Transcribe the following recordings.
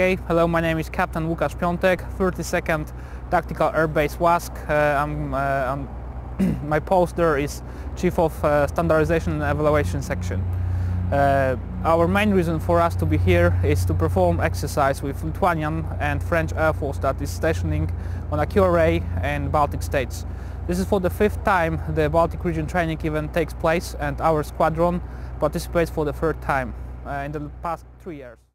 Okay, hello, my name is Captain Łukasz Piątek, 32nd Tactical Air Base Łask. Uh, I'm, uh, I'm my post there is Chief of uh, Standardization and Evaluation Section. Uh, our main reason for us to be here is to perform exercise with Lithuanian and French Air Force that is stationing on a QRA in Baltic states. This is for the fifth time the Baltic region training event takes place and our squadron participates for the third time uh, in the past three years.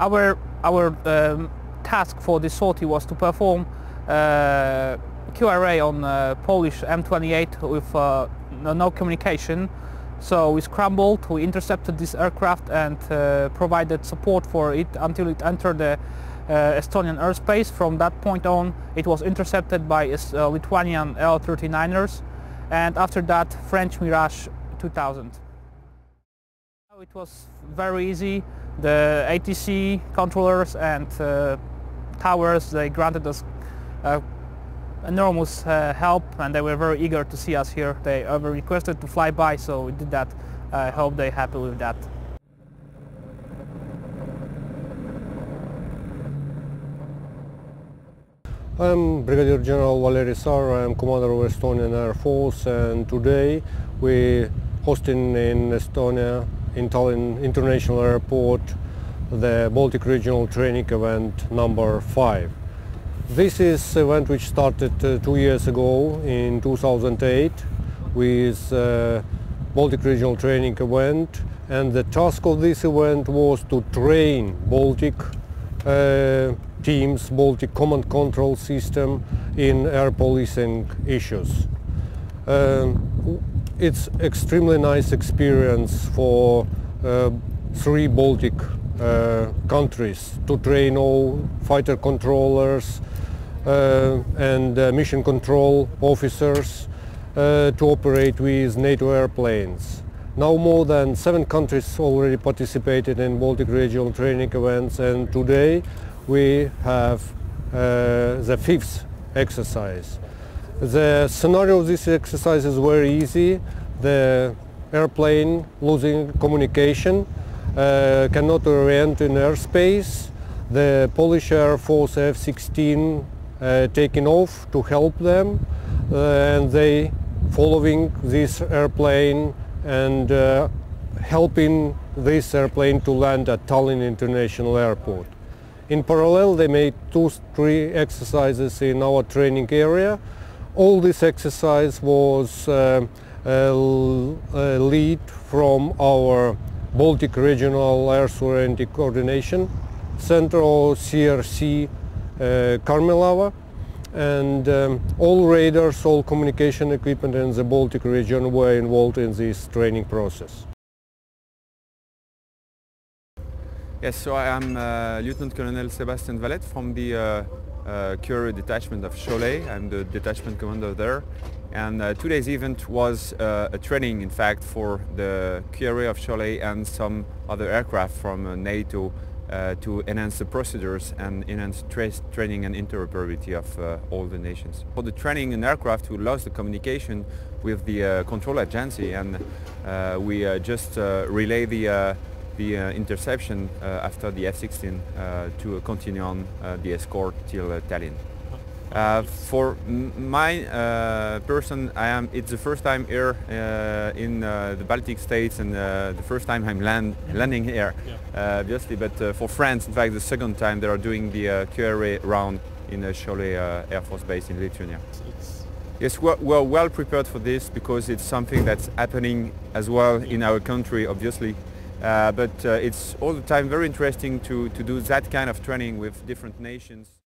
Our, our um, task for this sortie was to perform uh, QRA on uh, Polish M28 with uh, no, no communication. So we scrambled, we intercepted this aircraft and uh, provided support for it until it entered the uh, Estonian airspace. From that point on it was intercepted by uh, Lithuanian L-39ers and after that French Mirage 2000. It was very easy. The ATC controllers and uh, towers, they granted us uh, enormous uh, help and they were very eager to see us here. They ever requested to fly by, so we did that. I hope they're happy with that. I'm Brigadier General Valeri Saar, I'm Commander of Estonian Air Force and today we hosting in Estonia, in Tallinn International Airport, the Baltic Regional Training Event number 5. This is event which started uh, two years ago in 2008 with uh, Baltic Regional Training Event and the task of this event was to train Baltic uh, teams, Baltic Command Control System in air policing issues. Um, it's extremely nice experience for uh, three Baltic uh, countries to train all fighter controllers uh, and uh, mission control officers uh, to operate with NATO airplanes. Now more than seven countries already participated in Baltic regional training events and today we have uh, the fifth exercise. The scenario of this exercise is very easy. The airplane losing communication uh, cannot orient in airspace. The Polish Air Force F-16 uh, taking off to help them uh, and they following this airplane and uh, helping this airplane to land at Tallinn International Airport. In parallel they made two, three exercises in our training area all this exercise was uh, a, a lead from our Baltic Regional Air Sovereignty Coordination Center or CRC uh, Karmelava and um, all radars, all communication equipment in the Baltic region were involved in this training process. Yes, so I am uh, Lieutenant Colonel Sebastian Valette from the uh, uh, QRA detachment of Šiauliai. I'm the detachment commander there. And uh, today's event was uh, a training, in fact, for the QRA of Šiauliai and some other aircraft from uh, NATO uh, to enhance the procedures and enhance tra training and interoperability of uh, all the nations. For the training in aircraft, we lost the communication with the control agency and we just relay the the uh, interception uh, after the F-16 uh, to continue on the escort till Tallinn. Uh, for my uh, person, I am. It's the first time here uh, in the Baltic states, and the first time I'm land, landing here, yeah. obviously. But for France, in fact, the second time they are doing the QRA round in uh, Šiauliai Air Force Base in Lithuania. It's yes, we're, we're, well prepared for this because it's something that's happening as well in our country, obviously. Uh, but uh, it's all the time very interesting to, to do that kind of training with different nations.